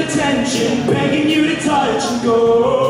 attention, begging you to touch and go.